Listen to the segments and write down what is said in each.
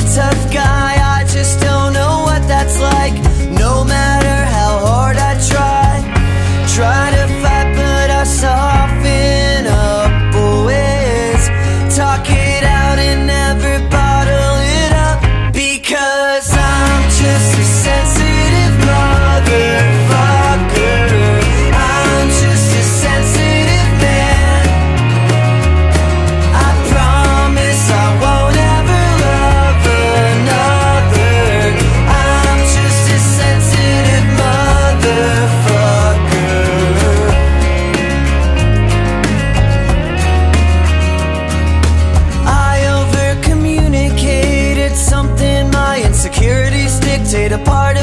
tough guy.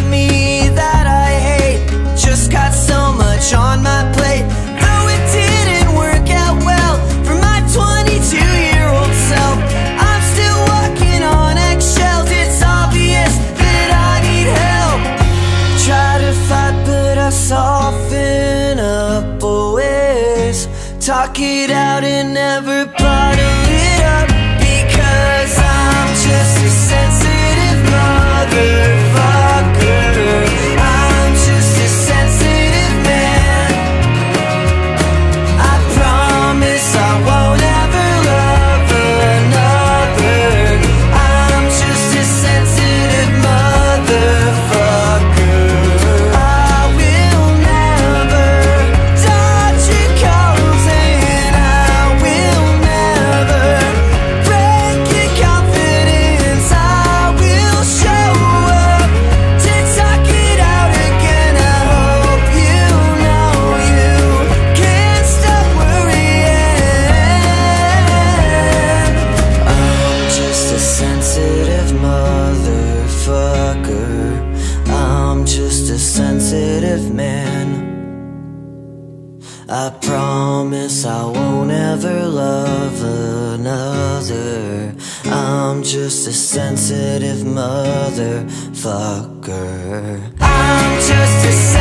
Me that I hate just got so much on my plate. Though it didn't work out well for my 22 year old self, I'm still on eggshells. It's obvious that I need help. Try to fight, but I soften up always. Talk it out and never a sensitive man. I promise I won't ever love another. I'm just a sensitive motherfucker. I'm just a.